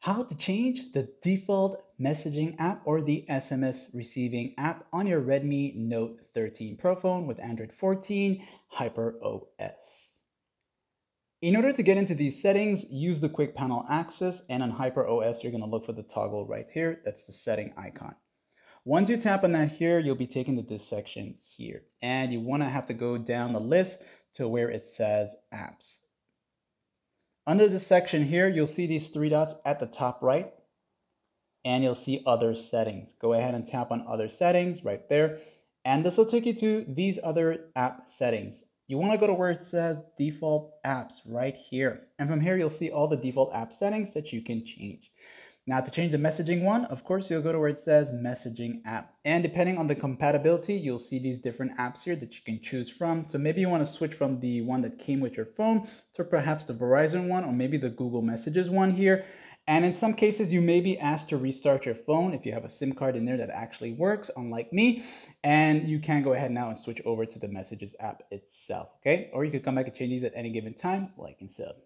how to change the default messaging app or the SMS receiving app on your Redmi Note 13 Pro phone with Android 14 Hyper OS. In order to get into these settings, use the quick panel access and on Hyper OS, you're gonna look for the toggle right here. That's the setting icon. Once you tap on that here, you'll be taken to this section here. And you wanna have to go down the list to where it says apps. Under this section here, you'll see these three dots at the top right, and you'll see other settings. Go ahead and tap on other settings right there, and this will take you to these other app settings. You wanna go to where it says default apps right here. And from here, you'll see all the default app settings that you can change. Now to change the messaging one, of course, you'll go to where it says messaging app. And depending on the compatibility, you'll see these different apps here that you can choose from. So maybe you want to switch from the one that came with your phone to perhaps the Verizon one or maybe the Google Messages one here. And in some cases, you may be asked to restart your phone if you have a SIM card in there that actually works, unlike me. And you can go ahead now and switch over to the Messages app itself, okay? Or you could come back and change these at any given time, like in sub.